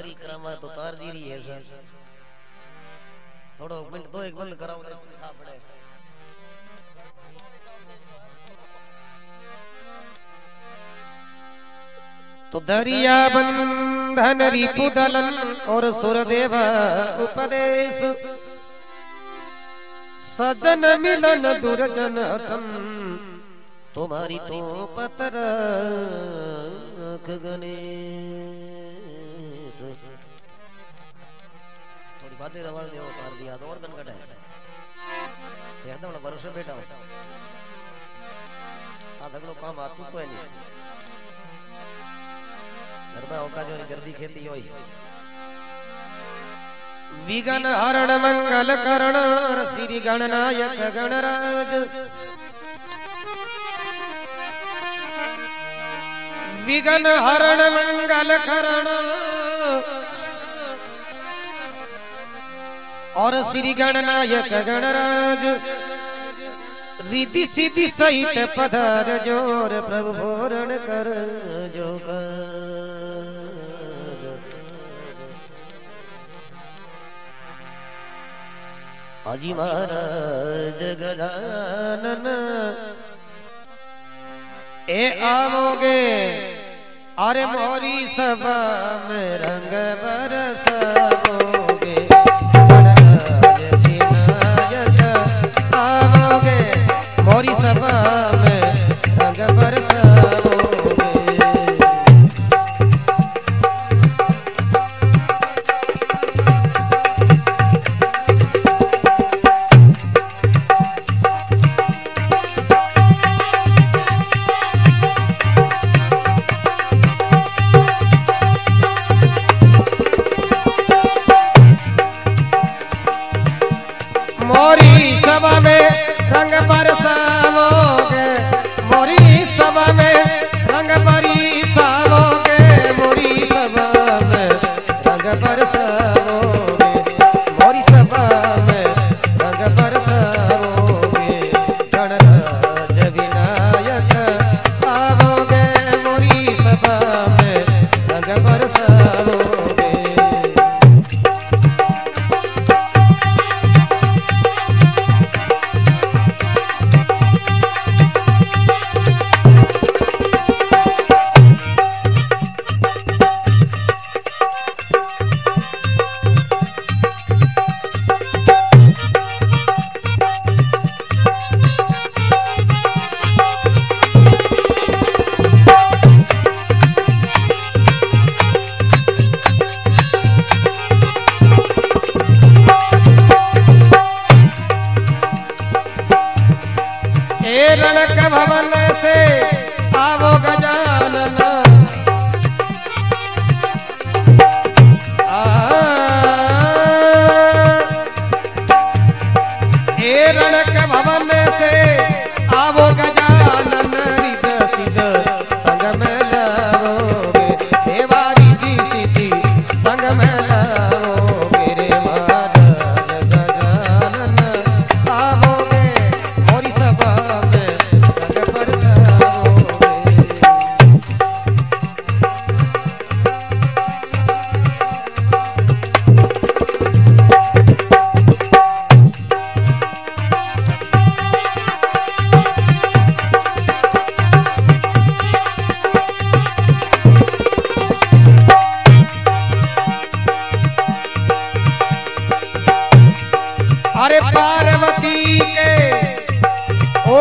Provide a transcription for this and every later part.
परिक्रमा तो तार दी रही है, सर। थोड़ो मिनट, दो एक बंद कराओ तो खा पड़े। तो दरिया बंधन रिपुदलन और सुरदेव उपदेश। सजन मिलन दुर्जन हतम तुम्हारी तो पतर गणेश। थोड़ी बातें रवाज दे उतार दिया तो और है तेरा तो बड़ा भरोसे बैठा हो। आ झगड़ो काम आतू को है नहीं। घरदा होका जो गर्दी खेती होई। विघन हरण, मंगल करण, श्री गणनायक गणराज। विघन हरण, मंगल करण। और श्री गणनायक गणराज। रिधि सिद्धि सहित पधार ज़ोर प्रभु भोरण कर जो हाजी महाराज गजानन, ए आवोगे अरे मोरी सभा में रंग बरसाओगे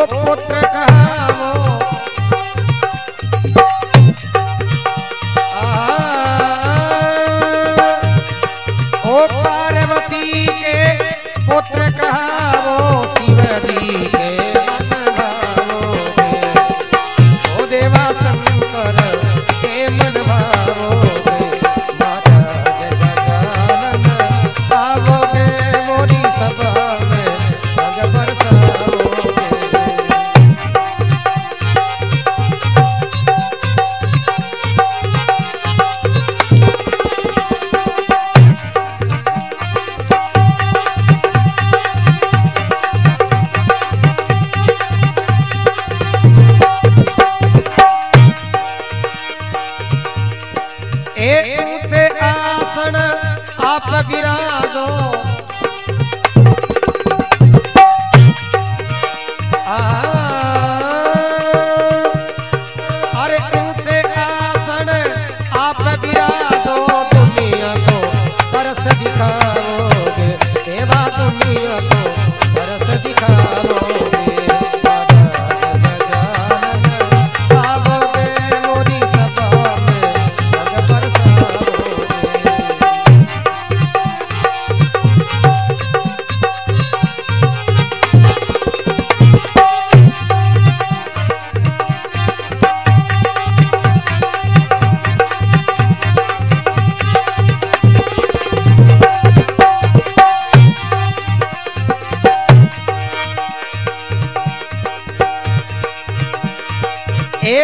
पुत्र ओ पार्वती के पुत्र कहावो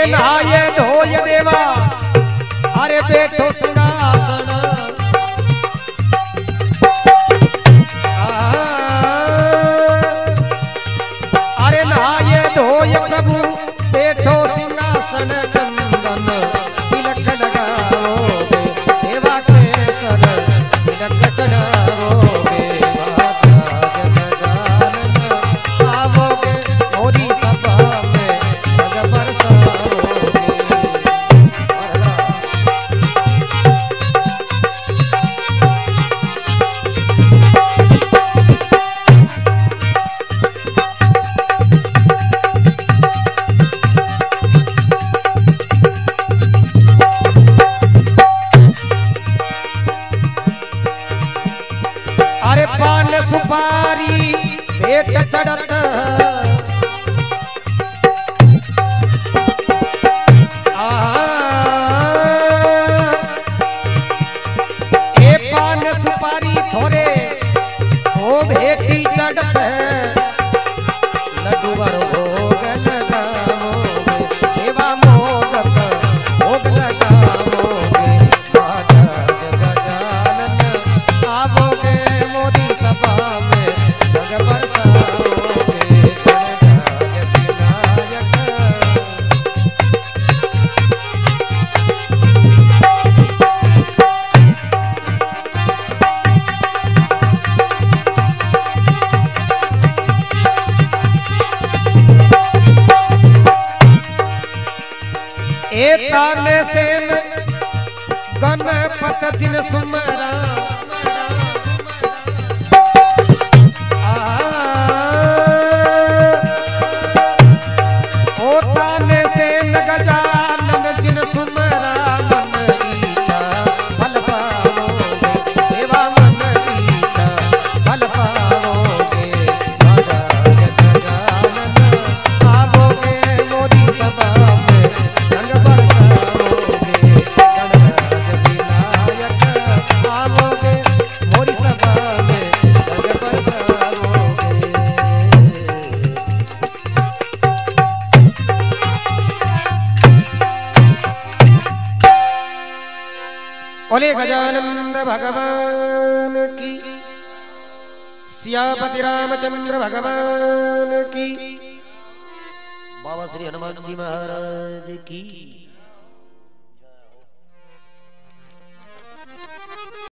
नहाये धोय देवा। अरे बेटो सुना। ನಡಕ ए ताने सेन गणपत जिन सुमरा। बोले गजानंद भगवान की। सियापति रामचंद्र भगवान की। बाबा श्री हनुमान जी महाराज की।